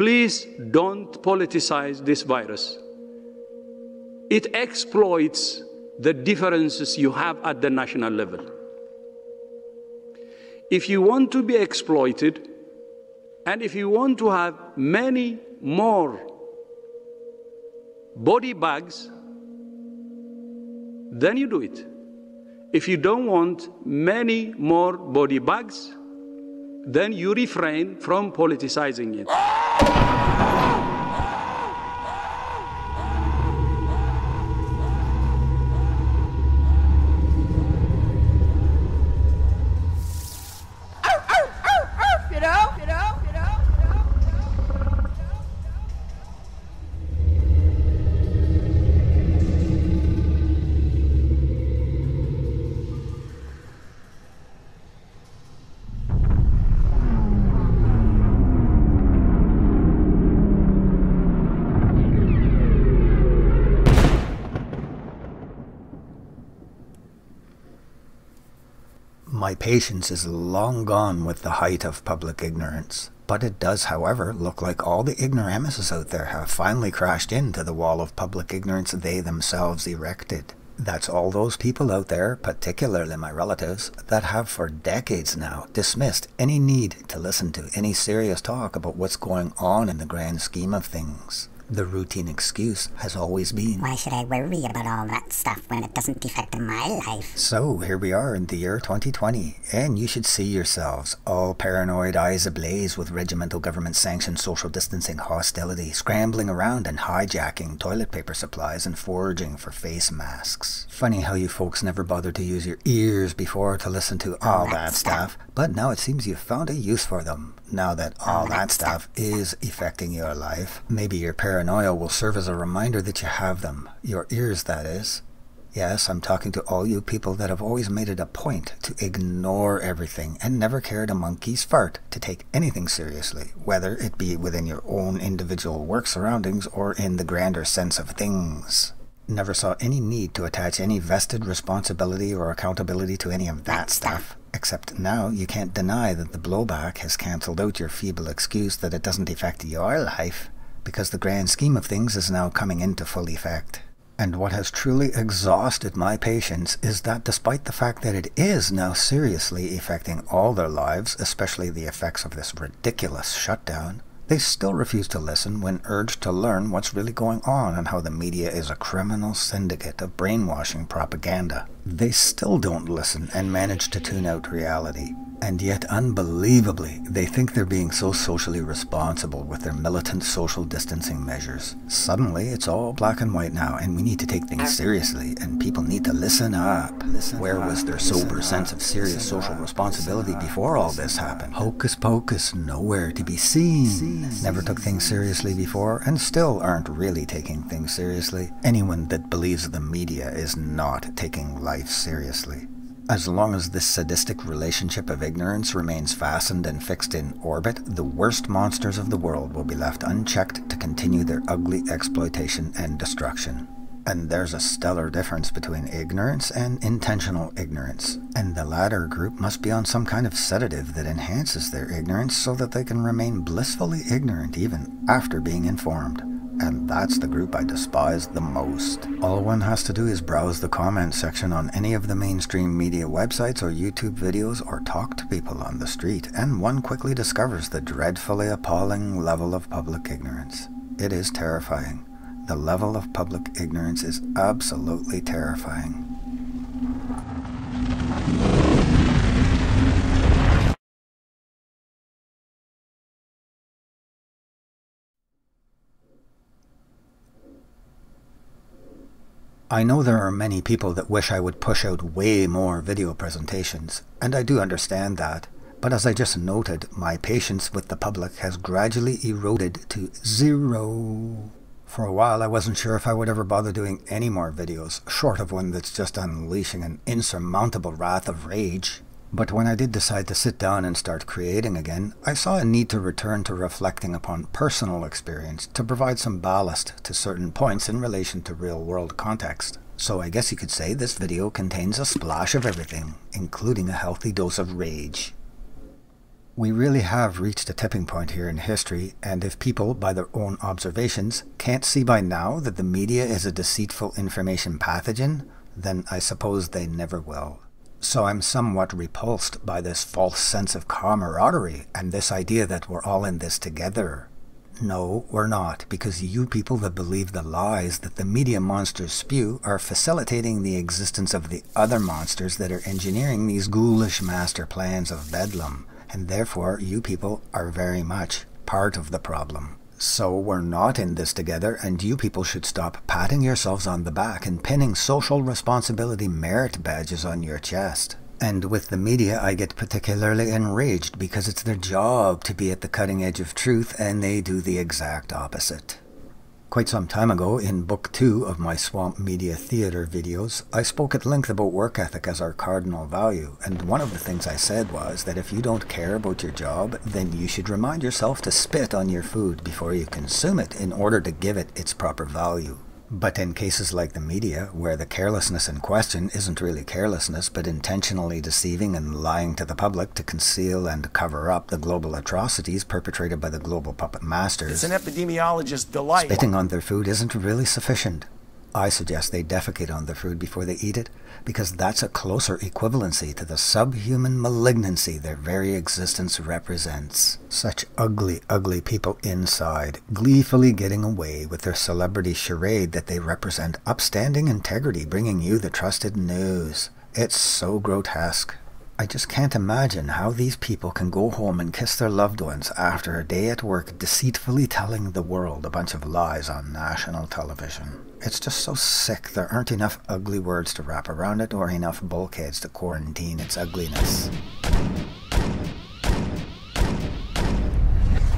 please don't politicize this virus. It exploits the differences you have at the national level. If you want to be exploited, and if you want to have many more body bags, then you do it. If you don't want many more body bags, then you refrain from politicizing it. My patience is long gone with the height of public ignorance, but it does, however, look like all the ignoramuses out there have finally crashed into the wall of public ignorance they themselves erected. That's all those people out there, particularly my relatives, that have for decades now dismissed any need to listen to any serious talk about what's going on in the grand scheme of things. The routine excuse has always been Why should I worry about all that stuff when it doesn't affect my life? So here we are in the year 2020, and you should see yourselves, all paranoid eyes ablaze with regimental government sanctioned social distancing hostility, scrambling around and hijacking toilet paper supplies and foraging for face masks. Funny how you folks never bothered to use your ears before to listen to all that stuff, but now it seems you've found a use for them. Now that all that stuff is affecting your life, maybe your paranoia will serve as a reminder that you have them. Your ears, that is. Yes, I'm talking to all you people that have always made it a point to ignore everything and never cared a monkey's fart to take anything seriously, whether it be within your own individual work surroundings or in the grander sense of things. Never saw any need to attach any vested responsibility or accountability to any of that stuff. Except now you can't deny that the blowback has cancelled out your feeble excuse that it doesn't affect your life, because the grand scheme of things is now coming into full effect. And what has truly exhausted my patience is that despite the fact that it is now seriously affecting all their lives, especially the effects of this ridiculous shutdown, they still refuse to listen when urged to learn what's really going on and how the media is a criminal syndicate of brainwashing propaganda. They still don't listen and manage to tune out reality. And yet, unbelievably, they think they're being so socially responsible with their militant social distancing measures. Suddenly, it's all black and white now, and we need to take things seriously, and people need to listen up. Where was their sober sense of serious social responsibility before all this happened? Hocus pocus, nowhere to be seen. Never took things seriously before, and still aren't really taking things seriously. Anyone that believes the media is not taking life seriously. As long as this sadistic relationship of ignorance remains fastened and fixed in orbit, the worst monsters of the world will be left unchecked to continue their ugly exploitation and destruction. And there's a stellar difference between ignorance and intentional ignorance, and the latter group must be on some kind of sedative that enhances their ignorance so that they can remain blissfully ignorant even after being informed and that's the group I despise the most. All one has to do is browse the comment section on any of the mainstream media websites or YouTube videos or talk to people on the street, and one quickly discovers the dreadfully appalling level of public ignorance. It is terrifying. The level of public ignorance is absolutely terrifying. I know there are many people that wish I would push out way more video presentations, and I do understand that, but as I just noted, my patience with the public has gradually eroded to zero. For a while I wasn't sure if I would ever bother doing any more videos, short of one that's just unleashing an insurmountable wrath of rage. But when I did decide to sit down and start creating again, I saw a need to return to reflecting upon personal experience to provide some ballast to certain points in relation to real world context. So I guess you could say this video contains a splash of everything, including a healthy dose of rage. We really have reached a tipping point here in history, and if people, by their own observations, can't see by now that the media is a deceitful information pathogen, then I suppose they never will. So I'm somewhat repulsed by this false sense of camaraderie and this idea that we're all in this together. No, we're not, because you people that believe the lies that the media monsters spew are facilitating the existence of the other monsters that are engineering these ghoulish master plans of bedlam and therefore you people are very much part of the problem. So we're not in this together, and you people should stop patting yourselves on the back and pinning social responsibility merit badges on your chest. And with the media, I get particularly enraged because it's their job to be at the cutting edge of truth, and they do the exact opposite. Quite some time ago, in Book 2 of my Swamp Media Theatre videos, I spoke at length about work ethic as our cardinal value, and one of the things I said was that if you don't care about your job, then you should remind yourself to spit on your food before you consume it in order to give it its proper value. But in cases like the media, where the carelessness in question isn't really carelessness, but intentionally deceiving and lying to the public to conceal and cover up the global atrocities perpetrated by the global puppet masters, it's an epidemiologist's delight. Spitting on their food isn't really sufficient. I suggest they defecate on the food before they eat it, because that's a closer equivalency to the subhuman malignancy their very existence represents. Such ugly, ugly people inside, gleefully getting away with their celebrity charade that they represent upstanding integrity, bringing you the trusted news. It's so grotesque. I just can't imagine how these people can go home and kiss their loved ones after a day at work deceitfully telling the world a bunch of lies on national television. It's just so sick there aren't enough ugly words to wrap around it or enough bulkheads to quarantine its ugliness.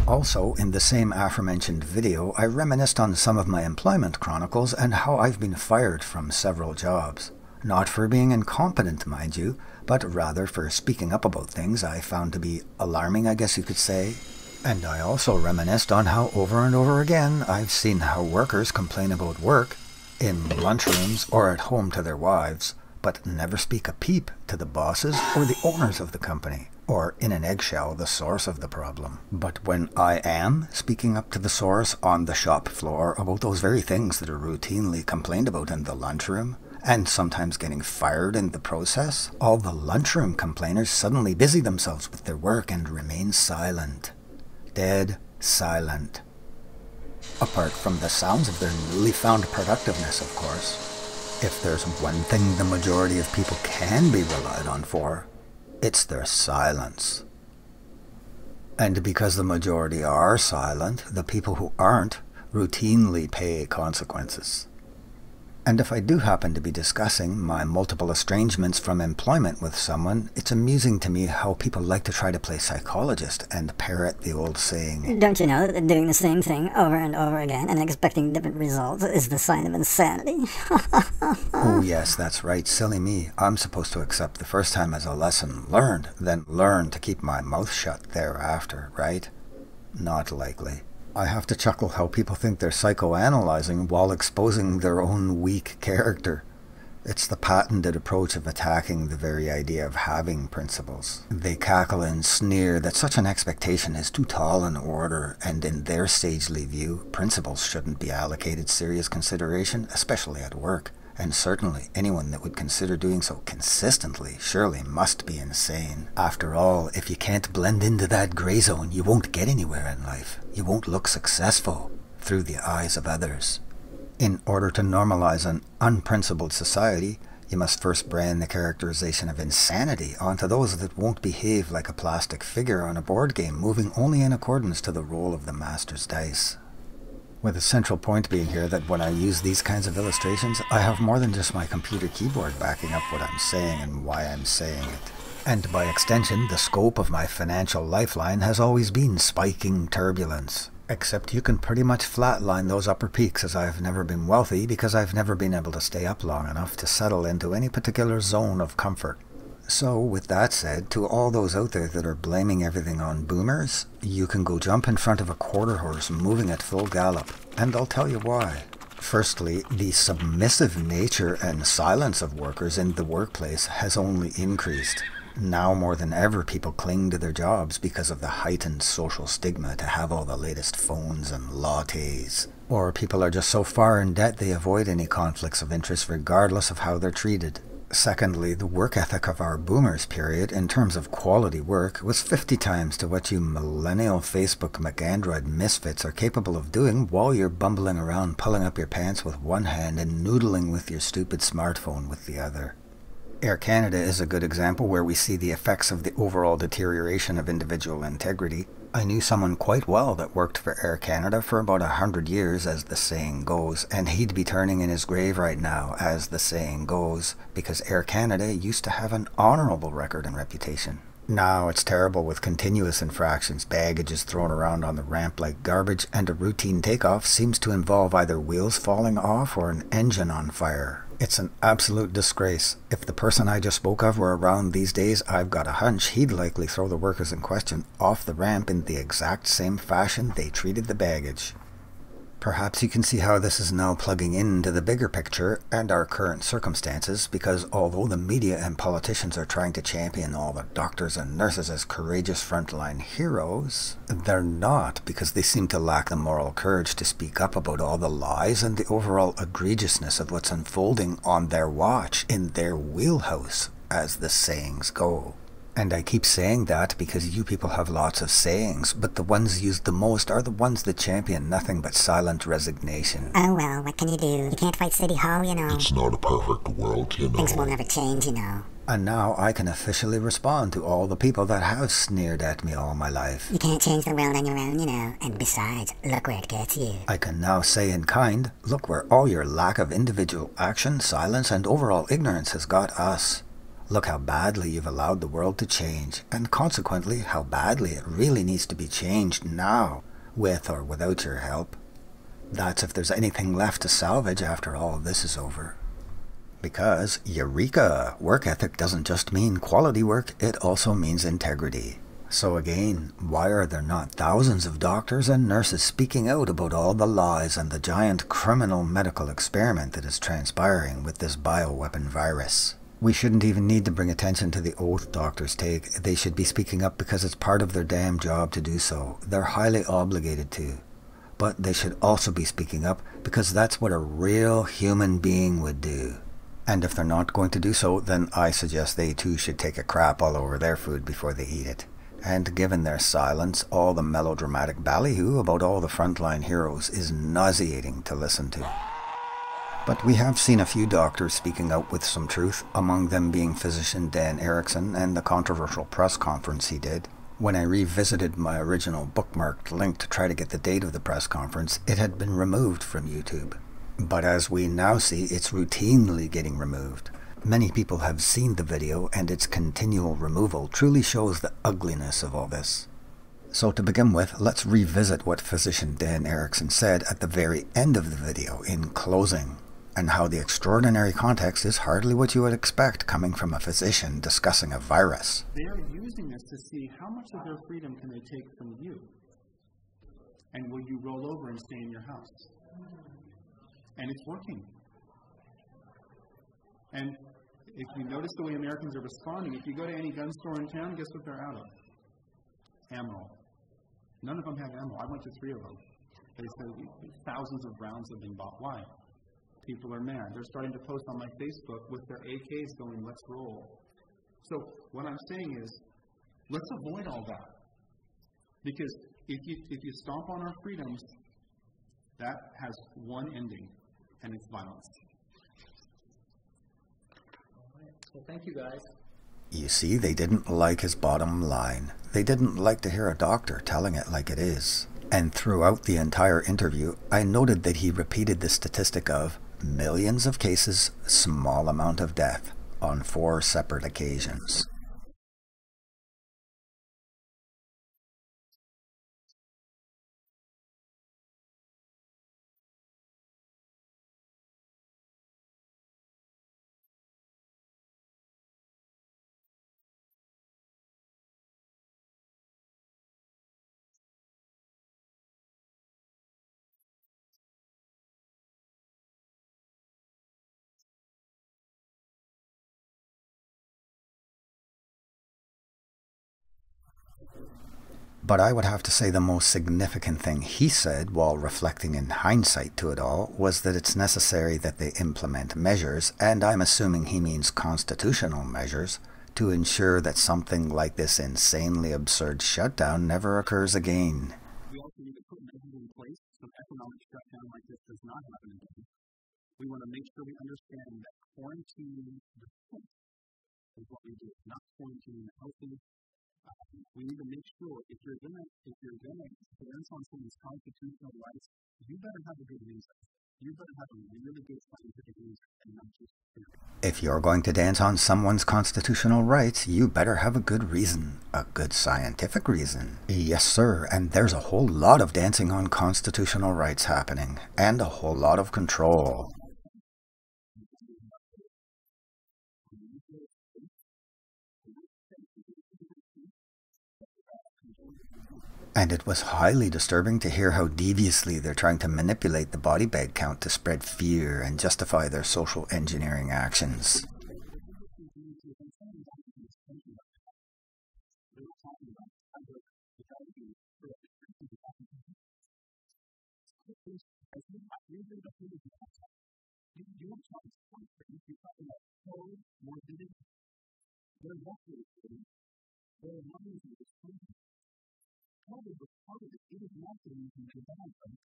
Also, in the same aforementioned video, I reminisced on some of my employment chronicles and how I've been fired from several jobs. Not for being incompetent, mind you, but rather for speaking up about things I found to be alarming, I guess you could say. And I also reminisced on how over and over again I've seen how workers complain about work in lunchrooms or at home to their wives, but never speak a peep to the bosses or the owners of the company, or in an eggshell, the source of the problem. But when I am speaking up to the source on the shop floor about those very things that are routinely complained about in the lunchroom, and sometimes getting fired in the process, all the lunchroom complainers suddenly busy themselves with their work and remain silent. Dead silent. Apart from the sounds of their newly found productiveness, of course. If there's one thing the majority of people can be relied on for, it's their silence. And because the majority are silent, the people who aren't routinely pay consequences. And if I do happen to be discussing my multiple estrangements from employment with someone, it's amusing to me how people like to try to play psychologist and parrot the old saying. Don't you know that doing the same thing over and over again and expecting different results is the sign of insanity? oh, yes, that's right. Silly me. I'm supposed to accept the first time as a lesson learned, then learn to keep my mouth shut thereafter, right? Not likely. I have to chuckle how people think they're psychoanalyzing while exposing their own weak character. It's the patented approach of attacking the very idea of having principles. They cackle and sneer that such an expectation is too tall an order, and in their sagely view, principles shouldn't be allocated serious consideration, especially at work and certainly anyone that would consider doing so consistently surely must be insane. After all, if you can't blend into that grey zone, you won't get anywhere in life. You won't look successful through the eyes of others. In order to normalize an unprincipled society, you must first brand the characterization of insanity onto those that won't behave like a plastic figure on a board game, moving only in accordance to the roll of the master's dice. With a central point being here that when I use these kinds of illustrations, I have more than just my computer keyboard backing up what I'm saying and why I'm saying it. And by extension, the scope of my financial lifeline has always been spiking turbulence. Except you can pretty much flatline those upper peaks as I've never been wealthy because I've never been able to stay up long enough to settle into any particular zone of comfort. So, with that said, to all those out there that are blaming everything on boomers, you can go jump in front of a quarter horse moving at full gallop, and I'll tell you why. Firstly, the submissive nature and silence of workers in the workplace has only increased. Now more than ever, people cling to their jobs because of the heightened social stigma to have all the latest phones and lattes. Or people are just so far in debt they avoid any conflicts of interest regardless of how they're treated. Secondly, the work ethic of our boomers period, in terms of quality work, was 50 times to what you millennial Facebook McAndroid misfits are capable of doing while you're bumbling around pulling up your pants with one hand and noodling with your stupid smartphone with the other. Air Canada is a good example where we see the effects of the overall deterioration of individual integrity. I knew someone quite well that worked for Air Canada for about a hundred years, as the saying goes, and he'd be turning in his grave right now, as the saying goes, because Air Canada used to have an honourable record and reputation. Now it's terrible with continuous infractions, baggage is thrown around on the ramp like garbage, and a routine takeoff seems to involve either wheels falling off or an engine on fire. It's an absolute disgrace. If the person I just spoke of were around these days, I've got a hunch he'd likely throw the workers in question off the ramp in the exact same fashion they treated the baggage. Perhaps you can see how this is now plugging into the bigger picture and our current circumstances, because although the media and politicians are trying to champion all the doctors and nurses as courageous frontline heroes, they're not because they seem to lack the moral courage to speak up about all the lies and the overall egregiousness of what's unfolding on their watch, in their wheelhouse, as the sayings go. And I keep saying that because you people have lots of sayings, but the ones used the most are the ones that champion nothing but silent resignation. Oh well, what can you do? You can't fight City Hall, you know. It's not a perfect world, you know. Things will never change, you know. And now I can officially respond to all the people that have sneered at me all my life. You can't change the world on your own, you know. And besides, look where it gets you. I can now say in kind, look where all your lack of individual action, silence, and overall ignorance has got us. Look how badly you've allowed the world to change, and consequently how badly it really needs to be changed now, with or without your help. That's if there's anything left to salvage after all this is over. Because, eureka, work ethic doesn't just mean quality work, it also means integrity. So again, why are there not thousands of doctors and nurses speaking out about all the lies and the giant criminal medical experiment that is transpiring with this bioweapon virus? We shouldn't even need to bring attention to the oath doctors take. They should be speaking up because it's part of their damn job to do so. They're highly obligated to. But they should also be speaking up because that's what a real human being would do. And if they're not going to do so, then I suggest they too should take a crap all over their food before they eat it. And given their silence, all the melodramatic ballyhoo about all the frontline heroes is nauseating to listen to. But we have seen a few doctors speaking out with some truth, among them being physician Dan Erickson and the controversial press conference he did. When I revisited my original bookmarked link to try to get the date of the press conference, it had been removed from YouTube. But as we now see, it's routinely getting removed. Many people have seen the video, and its continual removal truly shows the ugliness of all this. So to begin with, let's revisit what physician Dan Erickson said at the very end of the video in closing and how the extraordinary context is hardly what you would expect coming from a physician discussing a virus. They are using this to see how much of their freedom can they take from you. And will you roll over and stay in your house? And it's working. And if you notice the way Americans are responding, if you go to any gun store in town, guess what they're out of? Ammo. None of them have ammo. I went to three of them. They said thousands of rounds have been bought. Why? People are mad. They're starting to post on my Facebook with their AKs going, let's roll. So, what I'm saying is, let's avoid all that. Because if you, if you stomp on our freedoms, that has one ending, and it's violence. Well, thank you guys. You see, they didn't like his bottom line. They didn't like to hear a doctor telling it like it is. And throughout the entire interview, I noted that he repeated the statistic of millions of cases, small amount of death on four separate occasions. But I would have to say the most significant thing he said while reflecting in hindsight to it all was that it's necessary that they implement measures, and I'm assuming he means constitutional measures, to ensure that something like this insanely absurd shutdown never occurs again. We also need to put measures in place so economic shutdown like this does not happen again. We want to make sure we understand that quarantining the is what we do, not quarantining the healthy Um, we need to make sure if you're gonna if you're gonna dance on someone's constitutional rights, you better have a good reason. You better have a really good reason If you're going to dance on someone's constitutional rights, you better have a good reason. A good scientific reason. Yes, sir, and there's a whole lot of dancing on constitutional rights happening, and a whole lot of control. And it was highly disturbing to hear how deviously they're trying to manipulate the body bag count to spread fear and justify their social engineering actions. COVID was part of it. It is not the reason to die from it.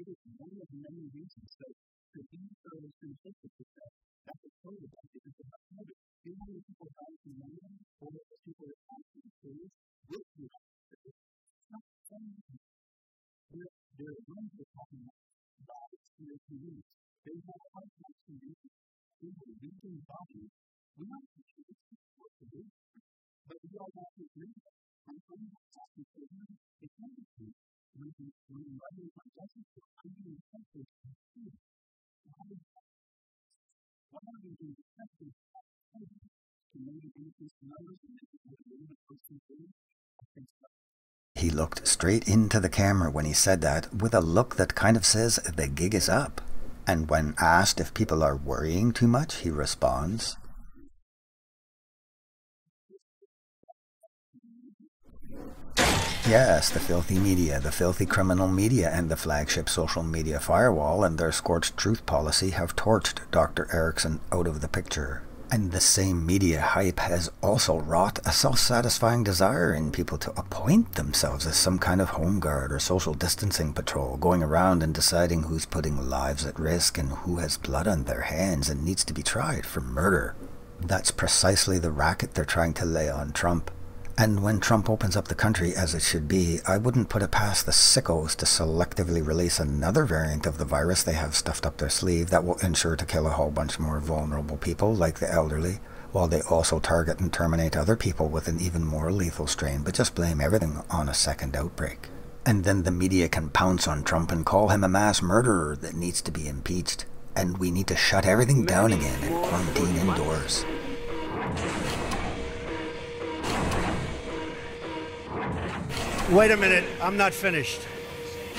It is one of many reasons. So to be so simplistic to say that's a COVID death because of COVID. Do you know people die from pneumonia or the people that die from AIDS with you? It's not the. There, are ones that are talking about bodies in their communities. They have heart attacks and They have weakened bodies. We don't think it's what to do. But we all have to agree I'm going He looked straight into the camera when he said that, with a look that kind of says the gig is up. And when asked if people are worrying too much, he responds, Yes, the filthy media, the filthy criminal media, and the flagship social media firewall and their scorched truth policy have torched Dr. Erickson out of the picture. And the same media hype has also wrought a self-satisfying desire in people to appoint themselves as some kind of home guard or social distancing patrol, going around and deciding who's putting lives at risk and who has blood on their hands and needs to be tried for murder. That's precisely the racket they're trying to lay on Trump. And when Trump opens up the country as it should be, I wouldn't put it past the sickos to selectively release another variant of the virus they have stuffed up their sleeve that will ensure to kill a whole bunch more vulnerable people, like the elderly, while they also target and terminate other people with an even more lethal strain, but just blame everything on a second outbreak. And then the media can pounce on Trump and call him a mass murderer that needs to be impeached. And we need to shut everything down again and quarantine indoors. Wait a minute, I'm not finished.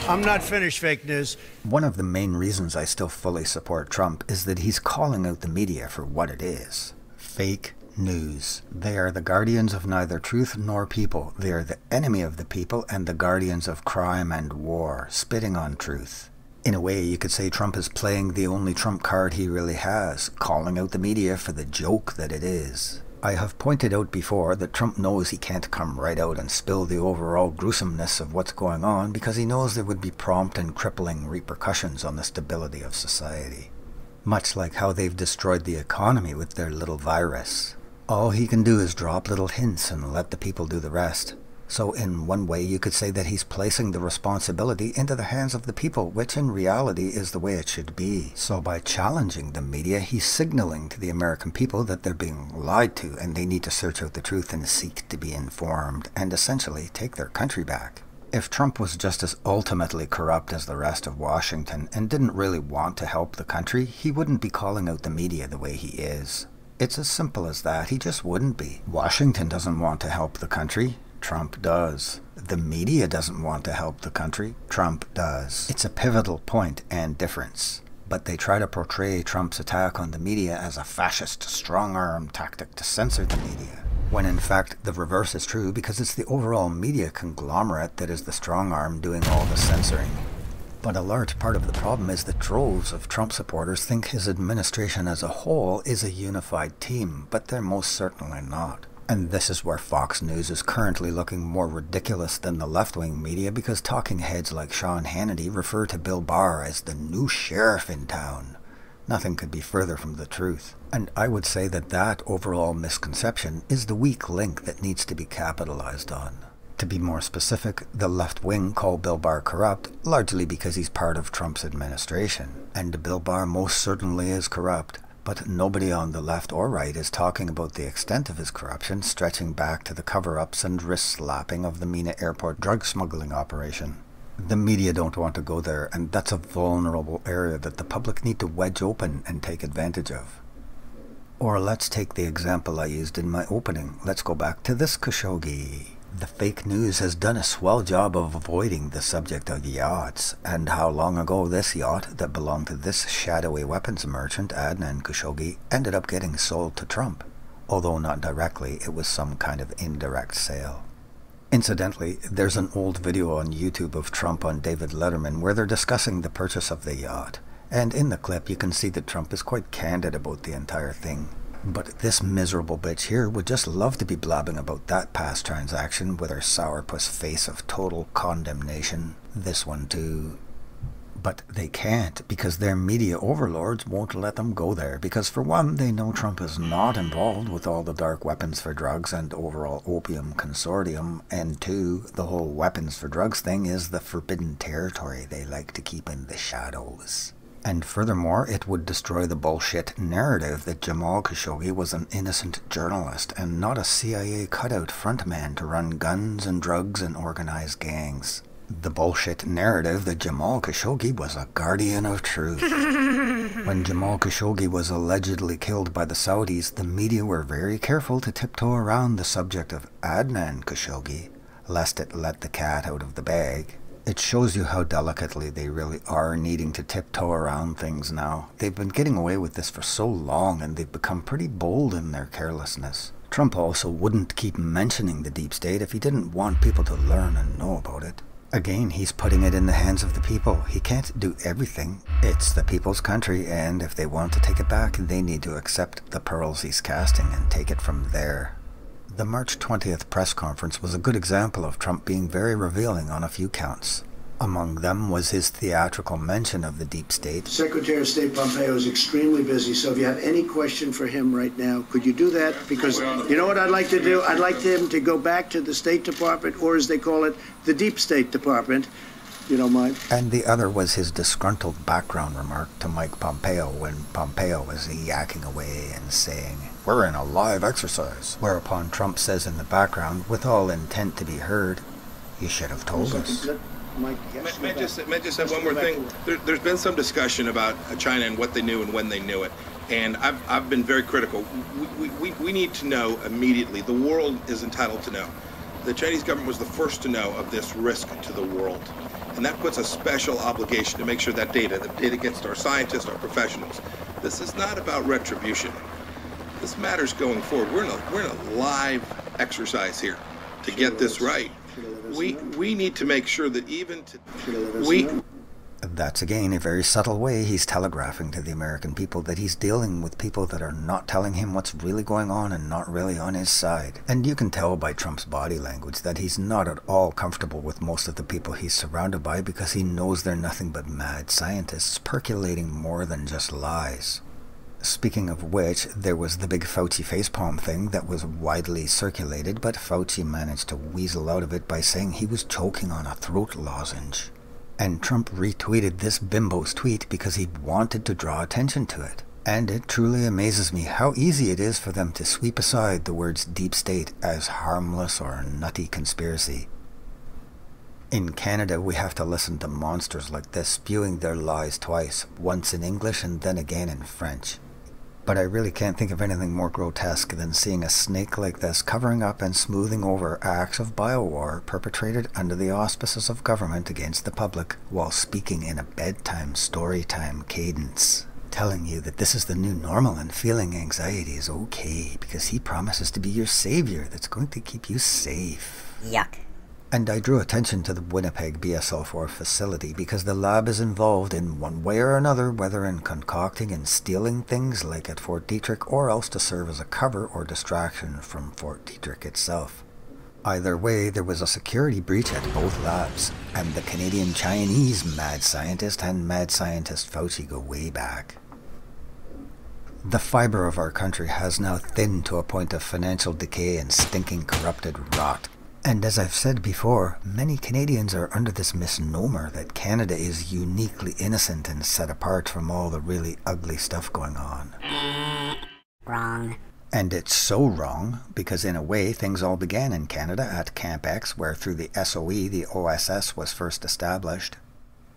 I'm not finished, fake news. One of the main reasons I still fully support Trump is that he's calling out the media for what it is fake news. They are the guardians of neither truth nor people. They are the enemy of the people and the guardians of crime and war, spitting on truth. In a way, you could say Trump is playing the only trump card he really has, calling out the media for the joke that it is. I have pointed out before that Trump knows he can't come right out and spill the overall gruesomeness of what's going on because he knows there would be prompt and crippling repercussions on the stability of society. Much like how they've destroyed the economy with their little virus. All he can do is drop little hints and let the people do the rest. So in one way you could say that he's placing the responsibility into the hands of the people, which in reality is the way it should be. So by challenging the media, he's signaling to the American people that they're being lied to and they need to search out the truth and seek to be informed and essentially take their country back. If Trump was just as ultimately corrupt as the rest of Washington and didn't really want to help the country, he wouldn't be calling out the media the way he is. It's as simple as that. He just wouldn't be. Washington doesn't want to help the country. Trump does. The media doesn't want to help the country. Trump does. It's a pivotal point and difference. But they try to portray Trump's attack on the media as a fascist strong arm tactic to censor the media. when in fact the reverse is true because it's the overall media conglomerate that is the strong arm doing all the censoring. But a large part of the problem is that droves of Trump supporters think his administration as a whole is a unified team, but they're most certainly not. And this is where Fox News is currently looking more ridiculous than the left wing media because talking heads like Sean Hannity refer to Bill Barr as the new sheriff in town. Nothing could be further from the truth. And I would say that that overall misconception is the weak link that needs to be capitalized on. To be more specific, the left wing call Bill Barr corrupt largely because he's part of Trump's administration. And Bill Barr most certainly is corrupt. But nobody on the left or right is talking about the extent of his corruption stretching back to the cover-ups and wrist slapping of the Mena Airport drug smuggling operation. The media don't want to go there, and that's a vulnerable area that the public need to wedge open and take advantage of. Or let's take the example I used in my opening. Let's go back to this Khashoggi. The fake news has done a swell job of avoiding the subject of yachts, and how long ago this yacht that belonged to this shadowy weapons merchant, Adnan Khashoggi, ended up getting sold to Trump. Although not directly, it was some kind of indirect sale. Incidentally, there's an old video on YouTube of Trump on David Letterman where they're discussing the purchase of the yacht. And in the clip, you can see that Trump is quite candid about the entire thing. But this miserable bitch here would just love to be blabbing about that past transaction with her sourpuss face of total condemnation. This one too. But they can't because their media overlords won't let them go there because for one, they know Trump is not involved with all the dark weapons for drugs and overall opium consortium, and two, the whole weapons for drugs thing is the forbidden territory they like to keep in the shadows. And furthermore, it would destroy the bullshit narrative that Jamal Khashoggi was an innocent journalist and not a CIA cutout frontman to run guns and drugs and organize gangs. The bullshit narrative that Jamal Khashoggi was a guardian of truth. when Jamal Khashoggi was allegedly killed by the Saudis, the media were very careful to tiptoe around the subject of Adnan Khashoggi, lest it let the cat out of the bag. It shows you how delicately they really are needing to tiptoe around things now. They've been getting away with this for so long and they've become pretty bold in their carelessness. Trump also wouldn't keep mentioning the deep state if he didn't want people to learn and know about it. Again, he's putting it in the hands of the people. He can't do everything. It's the people's country, and if they want to take it back, they need to accept the pearls he's casting and take it from there. The March 20th press conference was a good example of Trump being very revealing on a few counts. Among them was his theatrical mention of the deep state. Secretary of State Pompeo is extremely busy, so if you have any question for him right now, could you do that? Because you know what I'd like to do? I'd like him to go back to the State Department, or as they call it, the Deep State Department. You don't mind? And the other was his disgruntled background remark to Mike Pompeo when Pompeo was yakking away and saying, We're in a live exercise. Whereupon Trump says in the background, with all intent to be heard, You should have told us. Mike, May, may just, may I just have one more thing? There, there's been some discussion about China and what they knew and when they knew it. And I've, I've been very critical. We, we, we need to know immediately. The world is entitled to know. The Chinese government was the first to know of this risk to the world. And that puts a special obligation to make sure that data, the data gets to our scientists, our professionals. This is not about retribution. This matters going forward. We're in a, we're in a live exercise here to get this right. We, we need to make sure that even to, we, That's again a very subtle way he's telegraphing to the American people that he's dealing with people that are not telling him what's really going on and not really on his side. And you can tell by Trump's body language that he's not at all comfortable with most of the people he's surrounded by because he knows they're nothing but mad scientists percolating more than just lies. Speaking of which, there was the big Fauci facepalm thing that was widely circulated, but Fauci managed to weasel out of it by saying he was choking on a throat lozenge. And Trump retweeted this bimbo's tweet because he wanted to draw attention to it. And it truly amazes me how easy it is for them to sweep aside the words deep state as harmless or nutty conspiracy. In Canada, we have to listen to monsters like this spewing their lies twice, once in English and then again in French. But I really can't think of anything more grotesque than seeing a snake like this covering up and smoothing over acts of biowar perpetrated under the auspices of government against the public while speaking in a bedtime story time cadence. telling you that this is the new normal and feeling anxiety is okay because he promises to be your savior that's going to keep you safe. Yuck. And I drew attention to the Winnipeg BSL-4 facility because the lab is involved in one way or another, whether in concocting and stealing things like at Fort Detrick or else to serve as a cover or distraction from Fort Detrick itself. Either way, there was a security breach at both labs, and the Canadian Chinese mad scientist and mad scientist Fauci go way back. The fibre of our country has now thinned to a point of financial decay and stinking corrupted rot. And as I've said before, many Canadians are under this misnomer that Canada is uniquely innocent and set apart from all the really ugly stuff going on. Wrong. And it's so wrong because, in a way, things all began in Canada at Camp X, where through the SOE the OSS was first established.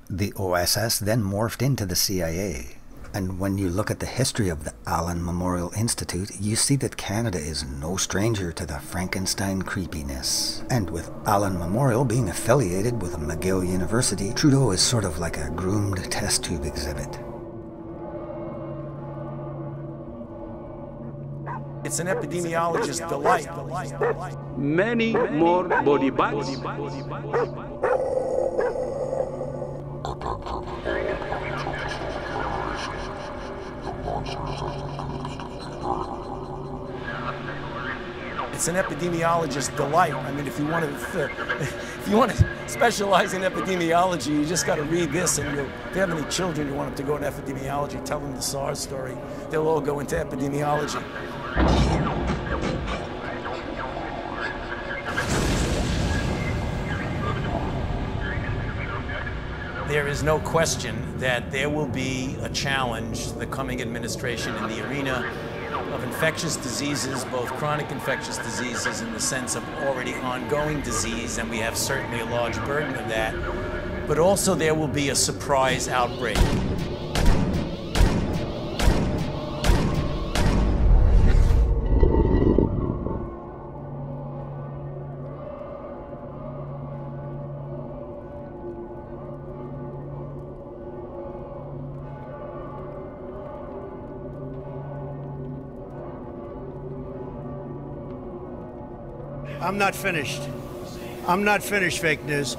The OSS then morphed into the CIA. And when you look at the history of the Allen Memorial Institute, you see that Canada is no stranger to the Frankenstein creepiness. And with Allen Memorial being affiliated with McGill University, Trudeau is sort of like a groomed test tube exhibit. It's an epidemiologist's delight. Many more body bags. It's an epidemiologist's delight. I mean, if you want to, if you want to specialize in epidemiology, you just got to read this. And you'll, if you have any children, you want them to go into epidemiology, tell them the SARS story. They'll all go into epidemiology. There is no question that there will be a challenge the coming administration in the arena of infectious diseases, both chronic infectious diseases in the sense of already ongoing disease, and we have certainly a large burden of that, but also there will be a surprise outbreak. I'm not finished. I'm not finished, fake news.